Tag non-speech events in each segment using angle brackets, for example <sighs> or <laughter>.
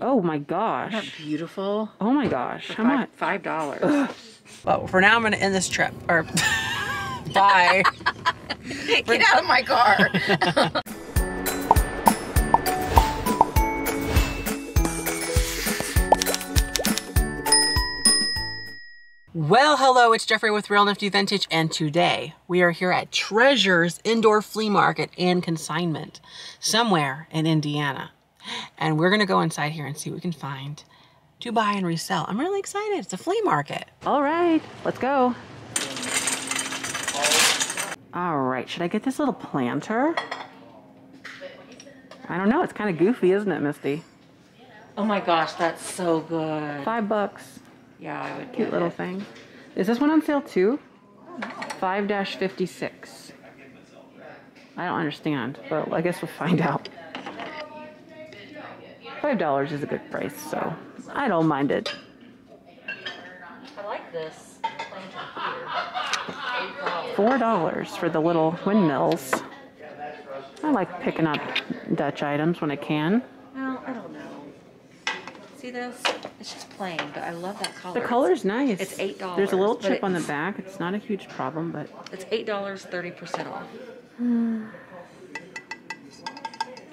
Oh my Isn't gosh. that beautiful? Oh my gosh. How much? Five dollars. Well, for now, I'm going to end this trip. Or <laughs> bye. <laughs> Get out of my car. <laughs> Well, hello, it's Jeffrey with Real Nifty Vintage, and today we are here at Treasures Indoor Flea Market and Consignment somewhere in Indiana. And we're going to go inside here and see what we can find to buy and resell. I'm really excited. It's a flea market. All right, let's go. All right, should I get this little planter? I don't know, it's kind of goofy, isn't it, Misty? oh my gosh, that's so good. Five bucks, Yeah, I would cute little it. thing. Is this one on sale too? 5-56. I don't understand, but I guess we'll find out. $5 is a good price, so I don't mind it. I like this planter here. Eight dollars. Four dollars for the little windmills. I like picking up Dutch items when I can. Well, I don't know. See this? It's just plain, but I love that color. The color's nice. It's eight dollars. There's a little chip on the back. It's not a huge problem, but It's eight dollars, thirty percent off. Hmm.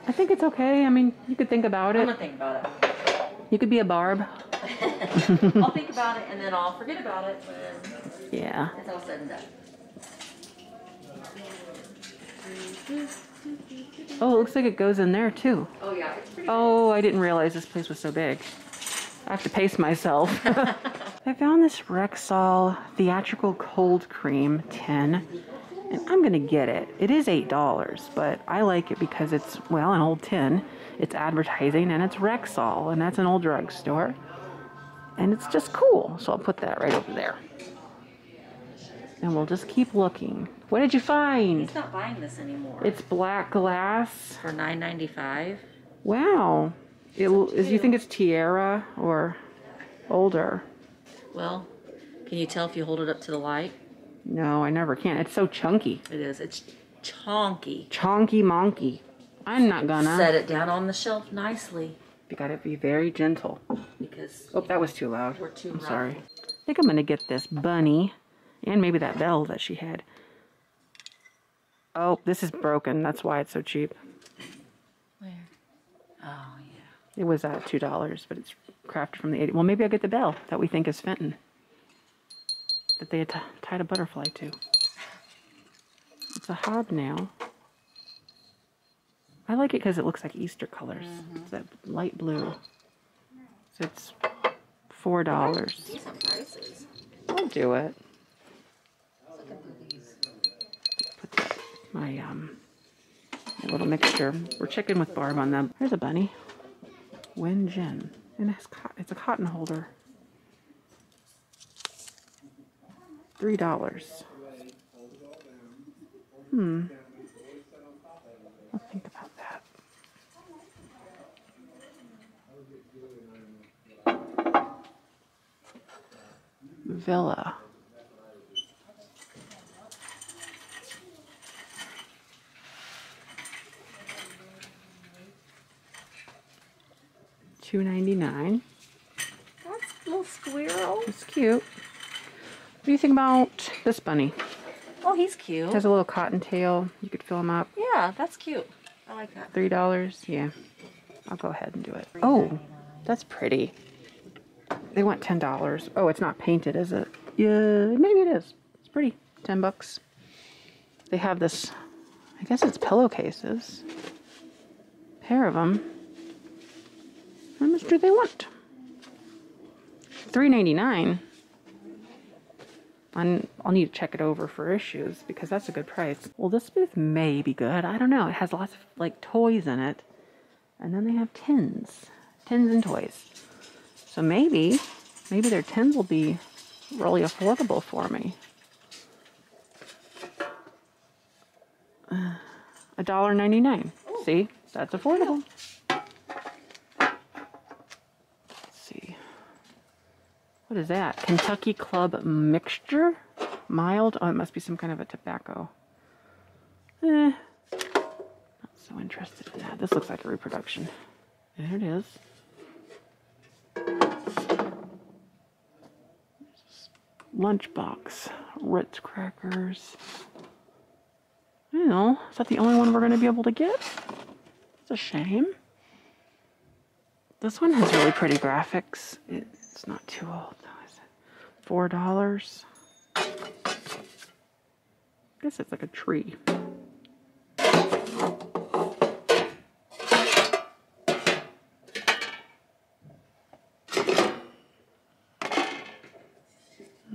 I think it's okay. I mean, you could think about it. I'm it. gonna think about it. You could be a barb. <laughs> I'll think about it and then I'll forget about it when Yeah. it's all said and done. Oh, it looks like it goes in there too. Oh yeah, it's pretty. Oh, I didn't realize this place was so big. I have to pace myself. <laughs> I found this Rexall theatrical cold cream tin, and I'm gonna get it. It is eight dollars, but I like it because it's well an old tin. It's advertising and it's Rexall, and that's an old drugstore, and it's just cool. So I'll put that right over there, and we'll just keep looking. What did you find? He's not buying this anymore. It's black glass. for nine ninety five. Wow. It, is you think it's Tiara or older? Well, can you tell if you hold it up to the light? No, I never can. It's so chunky. It is. It's chonky. Chonky monkey. I'm not gonna. Set it down on the shelf nicely You gotta be very gentle. because Oh, that was too loud. We're too I'm rough. sorry. I think I'm gonna get this bunny and maybe that bell that she had. Oh, this is broken. That's why it's so cheap. where? Oh yeah. It was uh, two dollars, but it's crafted from the 80s. Well, maybe I'll get the bell that we think is Fenton. That they had tied a butterfly to. It's a hobnail. I like it because it looks like Easter colors. It's that light blue. So it's four dollars. Decent prices. I'll do it. Look at these. Put that, my um, my little mixture. We're checking with Barb on them. There's a bunny. Wen Jin. And it's, it's a cotton holder. Three dollars. Hmm. I'll think about that. Villa. Two ninety nine. That's a little squirrel. It's cute. What do you think about this bunny? Oh, he's cute. Has a little cotton tail. You could fill him up. Yeah, that's cute. I like that. Three dollars. Yeah, I'll go ahead and do it. Oh, oh, that's pretty. They want ten dollars. Oh, it's not painted, is it? Yeah, maybe it is. It's pretty. Ten bucks. They have this. I guess it's pillowcases. Pair of them. How much do they want? Three ninety nine. I'm, I'll need to check it over for issues because that's a good price. Well, this booth may be good. I don't know. It has lots of like toys in it. And then they have tins, tins and toys. So maybe, maybe their tins will be really affordable for me. <sighs> A dollar ninety nine. See, that's affordable. What is that? Kentucky Club Mixture? Mild? Oh, it must be some kind of a tobacco. Eh, not so interested in that. This looks like a reproduction. There it is. Lunchbox, Ritz crackers. I don't know. Is that the only one we're going to be able to get? It's a shame. This one has really pretty graphics. It's not too old though, is it? Four dollars. I guess it's like a tree.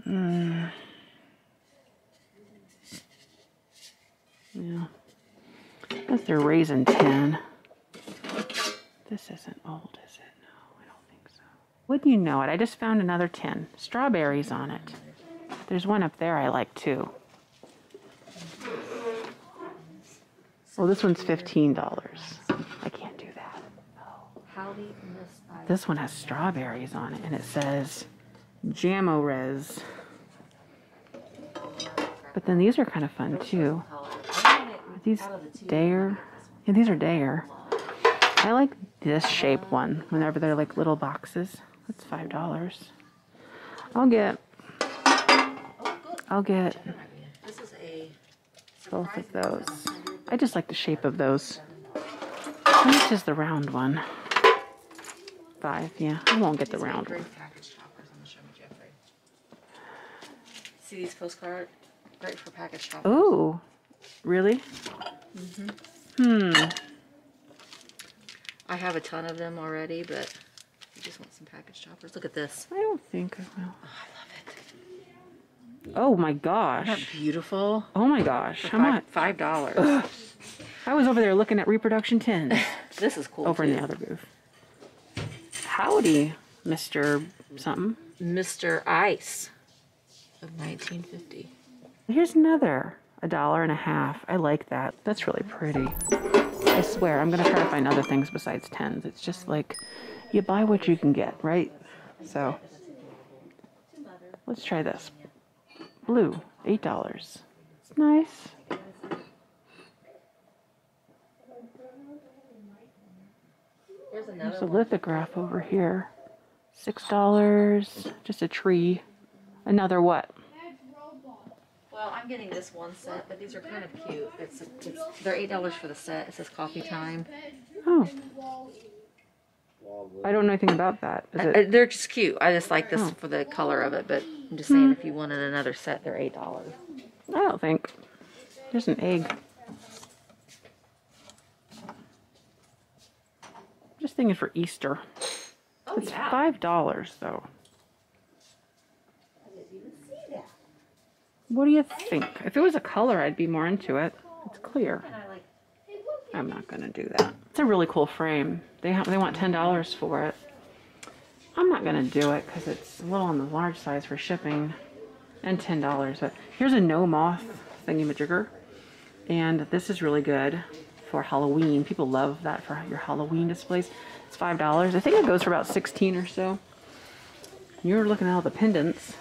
Hmm. Yeah. That's their raisin tin. This isn't old, is it? No, I don't think so. Wouldn't you know it? I just found another tin. Strawberries on it. There's one up there I like too. Oh, this one's $15. I can't do that. Howdy, Miss I. This one has strawberries on it and it says Jamo Res. But then these are kind of fun too. Are these Dare? Yeah, these are Dare. I like this shape one whenever they're like little boxes. That's five dollars. I'll get I'll get This is a. both of those. I just like the shape of those. How much is the round one? Five, yeah. I won't get the round one. Great package toppers on the show me, Jeffrey. See these postcard? Great for package toppers. Ooh, really? Hmm. I have a ton of them already, but you just want some package toppers. Look at this. I don't think I will. Oh, I love it. Oh my Isn't gosh. that beautiful? Oh my gosh. How much? Five dollars. I was over there looking at reproduction tins <laughs> This is cool. over in the other booth. Howdy, Mr. Something. Mr. Ice of 1950. Here's another. A dollar and a half. I like that. That's really pretty. I swear, I'm gonna try to find other things besides tens. It's just like you buy what you can get, right? So let's try this. Blue, eight dollars. It's nice. There's a lithograph over here. Six dollars. Just a tree. Another what? Well, I'm getting this one set, but these are kind of cute. It's, it's they're eight dollars for the set. It says coffee time. Oh. I don't know anything about that. Is Uh, it? uh, they're just cute. I just like this Oh. for the color of it, but I'm just saying if you wanted another set, they're eight dollars. I don't think. There's an egg. Just thinking for Easter. Oh It's five dollars though. What do you think? If it was a color, I'd be more into it. It's clear. I'm not gonna do that. It's a really cool frame. They have, they want ten dollars for it. I'm not gonna do it because it's a little on the large size for shipping, and ten dollars. But here's a no moth thingy-majigger, and this is really good for Halloween. People love that for your Halloween displays. It's five dollars. I think it goes for about sixteen or so. You're looking at all the pendants.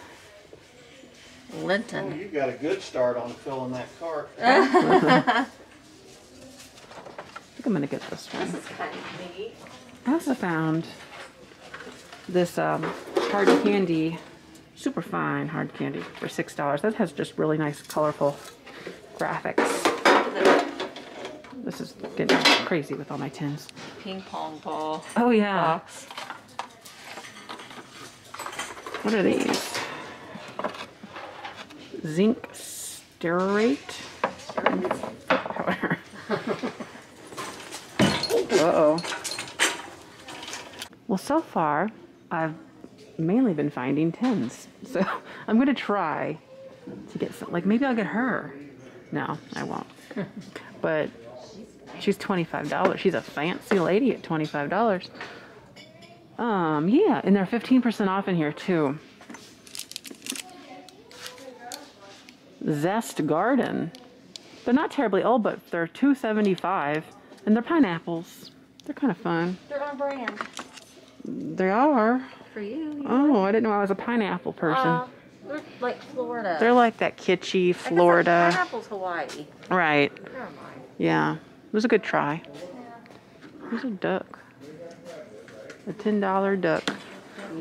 Oh, Linton. you got a good start on filling that cart. <laughs> I think I'm gonna get this one. This is kind of neat. I also found this um, hard candy, super fine hard candy for six dollars. That has just really nice, colorful graphics. Look at the This is getting crazy with all my tins. ping pong ball Oh yeah, box. what are these? Zinc stearate. <laughs> uh oh. Well, so far, I've mainly been finding tins. So <laughs> I'm going to try to get some. Like, maybe I'll get her. No, I won't. <laughs> but she's $25. She's a fancy lady at $25. Um, yeah, and they're 15% off in here, too. Zest Garden. They're not terribly old, but they're 275 and they're pineapples. They're kind of fun. They're on brand They are. for you. Oh, I didn't know I was a pineapple person. Uh, they're like Florida. They're like that kitschy Florida. Pineapple's Hawaii. Right. Never mind. Yeah. It was a good try. There's a duck. A $10 duck.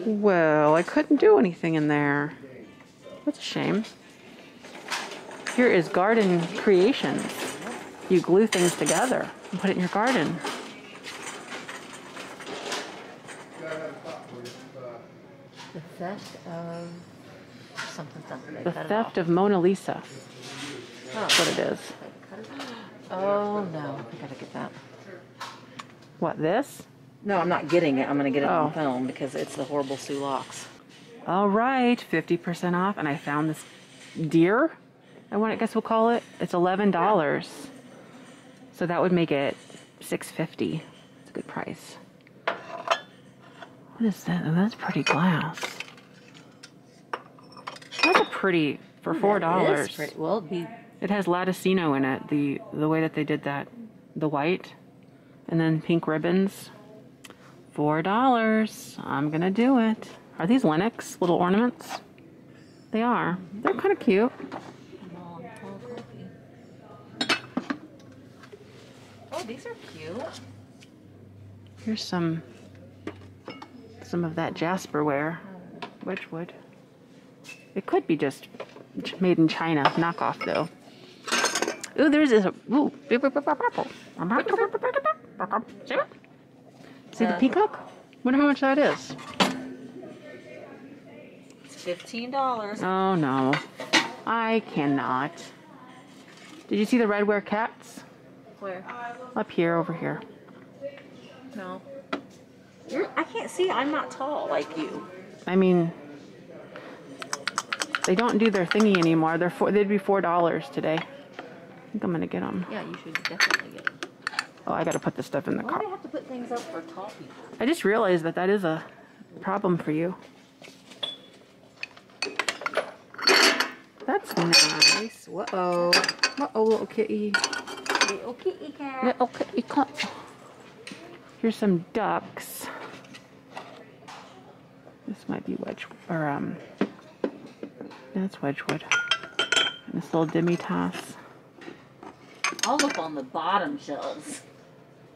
Well, I couldn't do anything in there. That's a shame. Here is Garden Creations. You glue things together and put it in your garden. The theft of something, something. The Theft of Mona Lisa. Oh. That's what it is. Cut it off. Oh, no, I gotta get that. What, this? No, I'm not getting it. I'm gonna get it Oh. on film because it's the horrible Sue Locks. All right, 50% off. And I found this deer, I want, I guess we'll call it. It's $11. So that would make it 650 It's a good price. What is that? Oh, that's pretty glass. That's a pretty, for $4. It is pretty- Well, be It has Latticino in it, the the way that they did that, the white, and then pink ribbons. Four dollars. I'm gonna do it. Are these Lenox little ornaments? They are. They're kind of cute. long, tall coffee. Oh, these are cute. Here's some some of that Jasperware, Wedgwood. It could be just made in China, knockoff though. Ooh, there's this. Ooh. See the Uh, peacock? Wonder how much that is. It's fifteen dollars. Oh no, I cannot. Did you see the redware cats? Where? Up here, over here. No. You're, I can't see. I'm not tall like you. I mean, they don't do their thingy anymore. They're four, they'd be four dollars today. I think I'm gonna get them. Yeah, you should definitely get them. Oh, I gotta put this stuff in the Why car. do they have to put things up for tall people? I just realized that that is a problem for you. That's nice. Whoa. Uh-oh, little kitty. Little kitty cat. Little kitty cat. Here's some ducks. This might be wedge or um that's Wedgwood. And this little Demitasse. I'll look on the bottom shelves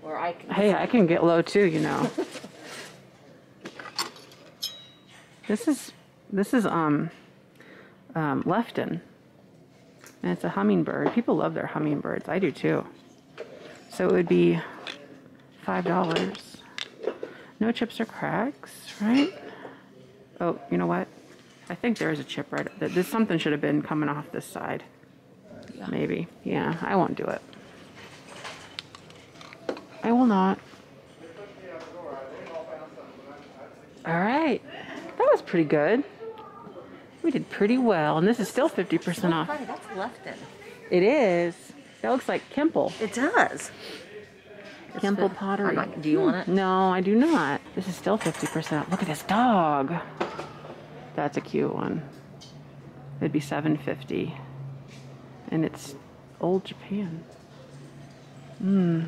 where I can. Hey, I can get low too, you know. <laughs> this is this is um um Lefton. And it's a hummingbird. People love their hummingbirds. I do too. So it would be five dollars. No chips or cracks, right? Oh, you know what? I think there is a chip right. th- This something should have been coming off this side. Yeah. Maybe. Yeah, I won't do it. I will not. All right. That was pretty good. We did pretty well. And this is still 50% off. That's Lefton. It is. That looks like Kimple. It does. Kimple fit- pottery. Not- do you want it? No, I do not. This is still 50% Look at this dog. That's a cute one. It'd be 750 And it's old Japan. Hmm.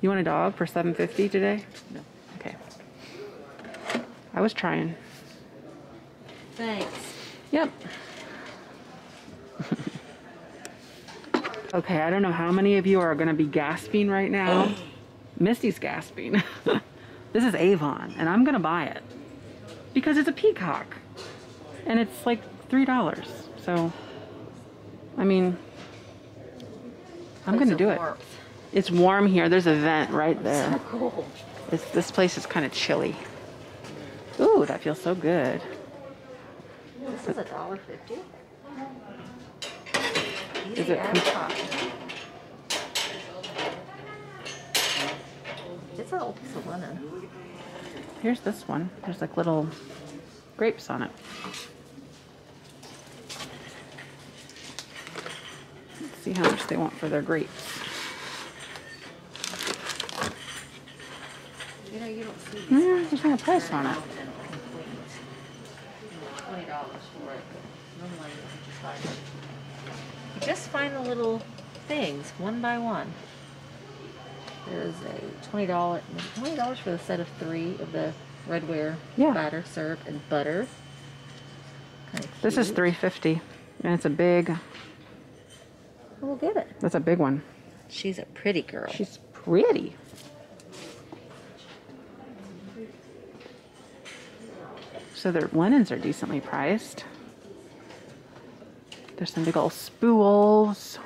You want a dog for 750 today? No. Okay. I was trying. Thanks. Yep. <laughs> okay, I don't know how many of you are going to be gasping right now. <gasps> Misty's gasping. <laughs> this is Avon, and I'm going to buy it because it's a peacock, and it's like three dollars. So, I mean, I'm going to do it. It's warm here. There's a vent right there. So cool. This, this place is kind of chilly. Ooh, that feels so good. This is a dollar fifty. Is it as com- pie. It's an old piece of linen. Here's this one. There's like little grapes on it. Let's see how much they want for their grapes. You know, you don't see. Mm, there's no price on it. Twenty dollars for it. Normally you just find it. Just find the little things one by one. There's a twenty dollar twenty dollars for the set of three of the redware Yeah. batter syrup and butter. This is cute. 350 and it's a big, We'll get it. that's a big one. She's a pretty girl. She's pretty. So their linens are decently priced. There's some big old spools.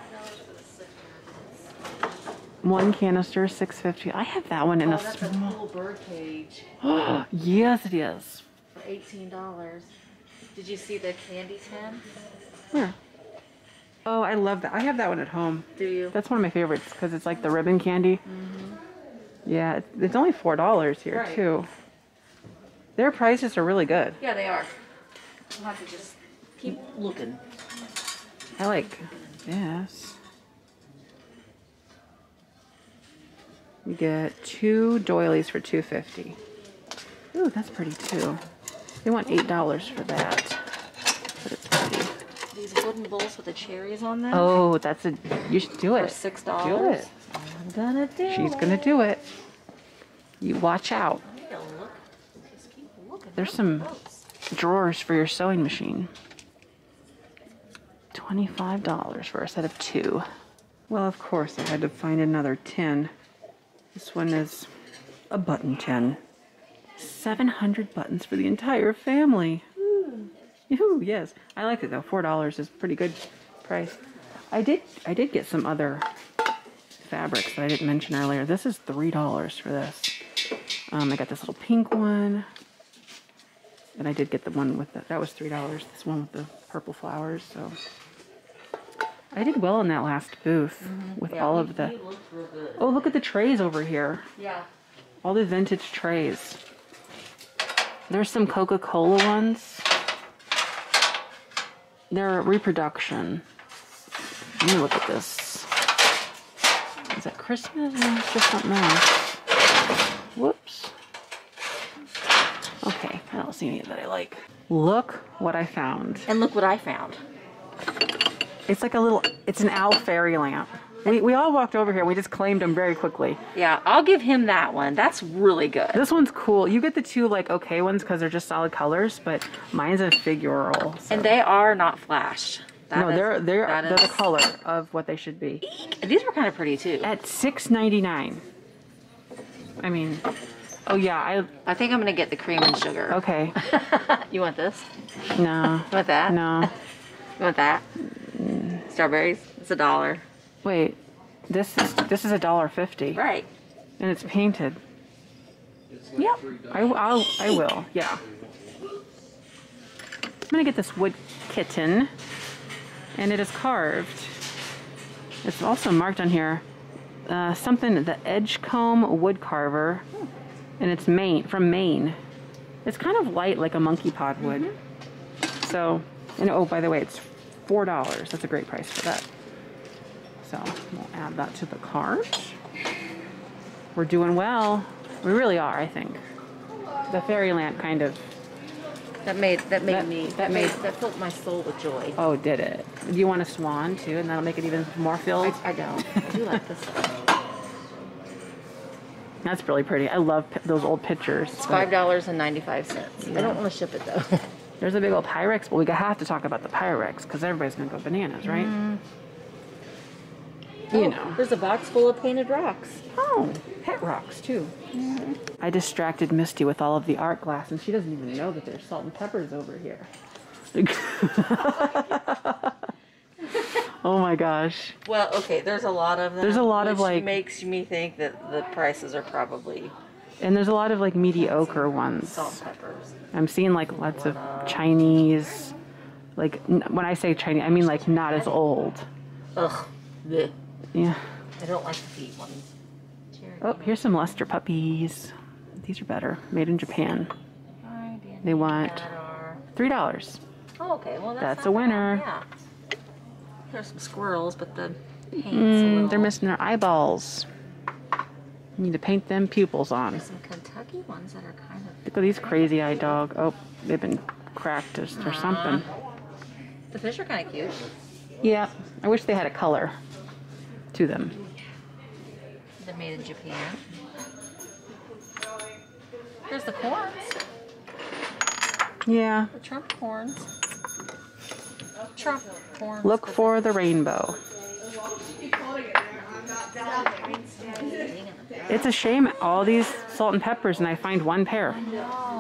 One canister, six fifty. I have that one in Oh, a that's a small. cool bird cage <gasps> yes, it is. for eighteen dollars. Did you see the candy tin? Where? Oh, I love that. I have that one at home. Do you? That's one of my favorites because it's like the ribbon candy. Mm-hmm. Yeah, it- it's only four dollars here Right. too. Their prices are really good. Yeah, they are. We'll have to just keep looking. I like this. You get two doilies for two fifty. Ooh, that's pretty too. They want eight dollars for that, but it's pretty. These wooden bowls with the cherries on them Oh, that's a. You should do for it. six Do it. I'm gonna do She's it. gonna do it. You watch out. I need to look. Just keep looking. There's some- drawers for your sewing machine. $25 for a set of two. Well, of course, I had to find another tin. This one is a button tin. 700 buttons for the entire family. Ooh, yes. I like it though. $4 is pretty good price. I did I did get some other fabrics that I didn't mention earlier. This is $3 for this. Um, I got this little pink one. And I did get the one with the, that was $3. This one with the purple flowers, so. I did well in that last booth mm-hmm. with Yeah, all of the. he looked real good. Oh, look at the trays over here. Yeah. All the vintage trays. There's some Coca Cola ones. They're a reproduction. Let me look at this. Is that Christmas? No, it's just something else. Whoops. Okay, I don't see any that I like. Look what I found. And look what I found. It's like a little, it's an owl fairy lamp. We, we all walked over here. We just claimed them very quickly. Yeah, I'll give him that one. That's really good. This one's cool. You get the two like okay ones because they're just solid colors, but mine's a figural. so- And they are not flash. That no, is- they're they're they're the color of what they should be. These were kind of pretty too. At six ninety nine. I mean, oh yeah, I I think I'm gonna get the cream and sugar. okay. <laughs> You want this? No, You want that? no. <laughs> You want that? Strawberries? It's a dollar. Wait, this is this is a dollar fifty, Right. and it's painted. Yep. I I'll, I will. Yeah. I'm gonna get this wood kitten, and it is carved. It's also marked on here, uh, something the Edgecomb wood carver, and it's Maine from Maine. It's kind of light, like a monkey pod wood. So, and oh, by the way, it's four dollars. That's a great price for that. So we'll add that to the cart. We're doing well. We really are, I think. The fairy lamp kind of. That made that made That- me that made that filled my soul with joy. Oh, did it? Do you want a swan too, and that'll make it even more filled? I, I don't. I do like this. That's really pretty. I love those old pictures. It's five dollars and ninety five cents. I don't want to ship it though. <laughs> There's a big old Pyrex, but we have to talk about the Pyrex because everybody's gonna go bananas, right? Mm-hmm. You oh, know. There's a box full of painted rocks. Oh, pet rocks too. Mm-hmm. I distracted Misty with all of the art glass, and she doesn't even know that there's salt and peppers over here. <laughs> oh my gosh. Well, okay, there's a lot of them. There's a lot of, which like- makes me think that the prices are probably And there's a lot of like mediocre ones. salt peppers. I'm seeing like lots of Chinese. Like n- when I say Chinese, I mean like not as old. Ugh. Yeah. I don't like the feet ones. Oh, here's some Lester puppies. These are better. Made in Japan. They want three dollars. Oh, okay. Well, that's, That's not a bad. winner. Yeah. There's some squirrels, but the paint's a Mm, little. they're missing their eyeballs. You need to paint them pupils on. There's some Kentucky ones that are kind of. Look at these crazy eyed dog. Oh, they've been cracked or, or something. The fish are kind of cute. Yeah, I wish they had a color to them. They're made in Japan. There's the corns, Yeah. the Trump corns. Trump corns. Look for the rainbow. It's a shame all these salt and peppers and I find one pair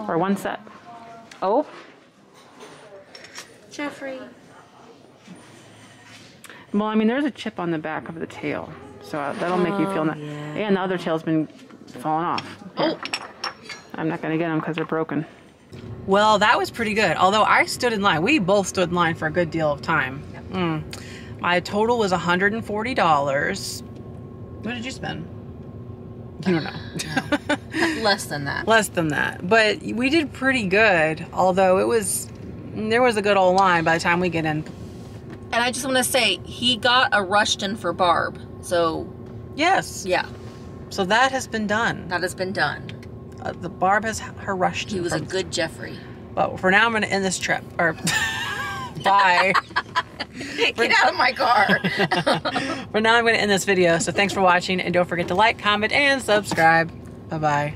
or one set. Oh, Jeffrey. Well, I mean, there's a chip on the back of the tail, so uh, that'll make you feel. Oh, Not- yeah. And the other tail's been falling off. Oh, I'm not gonna get them because they're broken. Well, that was pretty good. Although I stood in line, we both stood in line for a good deal of time. Mm. My total was $140. What did you spend? You don't know. <laughs> less than that. Less than that. But we did pretty good. Although it was, there was a good old line by the time we get in. And I just want to say, he got a Rushton for Barb. So, Yes. yeah, So that has been done. that has been done. Uh, the Barb has her rushed. He was a good Jeffrey. But for now, I'm going to end this trip. Or <laughs> bye. <laughs> Get out of my car. <laughs> but now, I'm going to end this video. So thanks for watching, and don't forget to like, comment, and subscribe. Bye bye.